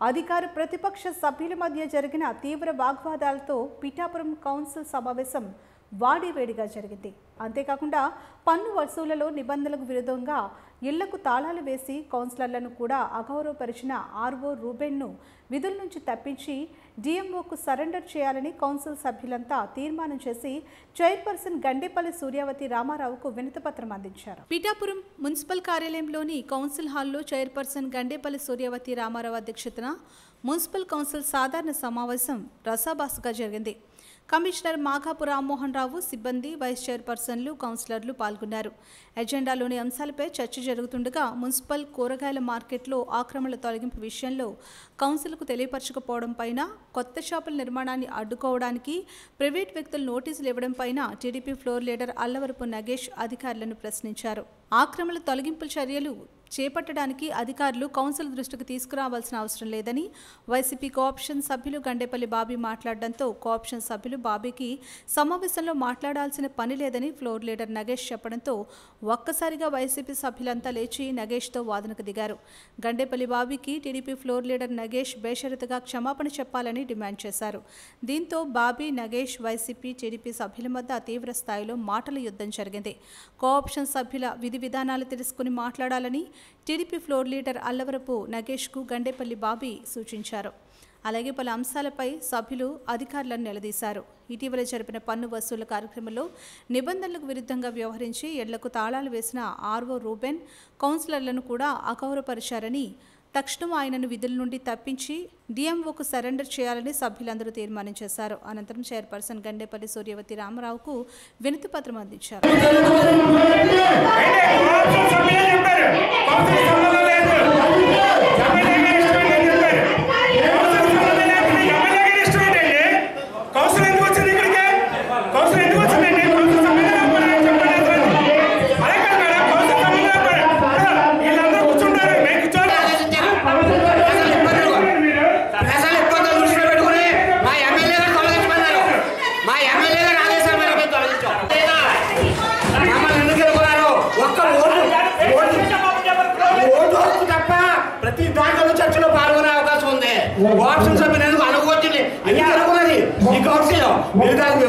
అధికార ప్రతిపక్ష సభ్యుల మధ్య జరిగిన తీవ్ర వాగ్వాదాలతో పిఠాపురం కౌన్సిల్ సమావేశం వాడివేడిగా జరిగింది. అంతేకాకుండా పన్ను వసూళ్ళలో నిబంధనలకు విరుద్ధంగా ఇళ్ళకు తాళాలు వేసి కౌన్సిలర్లను కూడా అగౌరవపరిచిన ఆర్ఓ రూబెన్ను విధుల నుంచి తప్పించి డిఎంఓకు సరెండర్ చేయాలని కౌన్సిల్ సభ్యులంతా తీర్మానం చేసి చైర్పర్సన్ గండేపల్లి సూర్యావతి రామారావుకు వినతిపత్రం అందించారు. పిఠాపురం మున్సిపల్ కార్యాలయంలోని కౌన్సిల్ హాల్లో చైర్పర్సన్ గండేపల్లి సూర్యావతి రామారావు అధ్యక్షతన మున్సిపల్ కౌన్సిల్ సాధారణ సమావేశం రసాబాసుగా జరిగింది. కమిషనర్ మాఘాపు రామ్మోహన్ రావు సిబ్బంది వైస్ చైర్పర్సన్లు కౌన్సిలర్లు పాల్గొన్నారు. ఎజెండాలోని అంశాలపై చర్చ జరుగుతుండగా మున్సిపల్ కూరగాయల మార్కెట్లో ఆక్రమణల తొలగింపు విషయంలో కౌన్సిల్కు తెలియపరచకపోవడం పైన కొత్త షాపుల నిర్మాణాన్ని అడ్డుకోవడానికి ప్రైవేట్ వ్యక్తులు నోటీసులు ఇవ్వడం పైన TDP floor leader Allavarapu Nagesh అధికారులను ప్రశ్నించారు. ఆక్రమణల తొలగింపు చర్యలు చేపట్టడానికి అధికారులు కౌన్సిల్ దృష్టికి తీసుకురావాల్సిన అవసరం లేదని వైసీపీ కోఆప్షన్ సభ్యులు గండేపల్లి బాబీ మాట్లాడడంతో కోఆప్షన్ సభ్యులు బాబీకి సమావేశంలో మాట్లాడాల్సిన పని లేదని ఫ్లోర్ లీడర్ నగేష్ చెప్పడంతో ఒక్కసారిగా వైసీపీ సభ్యులంతా లేచి నగేష్తో వాదనకు దిగారు. గండేపల్లి బాబీకి టీడీపీ ఫ్లోర్ లీడర్ నగేష్ బేషరతుగా క్షమాపణ చెప్పాలని డిమాండ్ చేశారు. దీంతో బాబీ నగేష్ వైసీపీ టీడీపీ సభ్యుల మధ్య తీవ్ర స్థాయిలో మాటల యుద్ధం జరిగింది. కోఆప్షన్ సభ్యుల విధి విధానాలు తెలుసుకుని మాట్లాడాలని టీడీపీ ఫ్లోర్ లీడర్ అల్లవరపు నగేష్కు గండేపల్లి బాబీ సూచించారు. అలాగే పలు అంశాలపై సభ్యులు అధికారులను నిలదీశారు. ఇటీవల జరిపిన పన్ను వసూళ్ళ కార్యక్రమంలో నిబంధనలకు విరుద్ధంగా వ్యవహరించి ఎళ్ళకు తాళాలు వేసిన ఆర్ఓ రూబెన్ కౌన్సిలర్లను కూడా అగౌరవపరిచారని తక్షణం ఆయనను విధుల నుండి తప్పించి డిఎంఓకు సరెండర్ చేయాలని సభ్యులందరూ తీర్మానం చేశారు అనంతరం చైర్పర్సన్ గండేపల్లి సూర్యవతి రామారావుకు వినతి పత్రం అందించారు అవకాశం ఉంది ఆప్షన్ సభ్యులు ఎందుకు అనుకోవచ్చింది ఎందుకు అనుకున్నది ఈ కౌన్సిల్ మీరు దానికి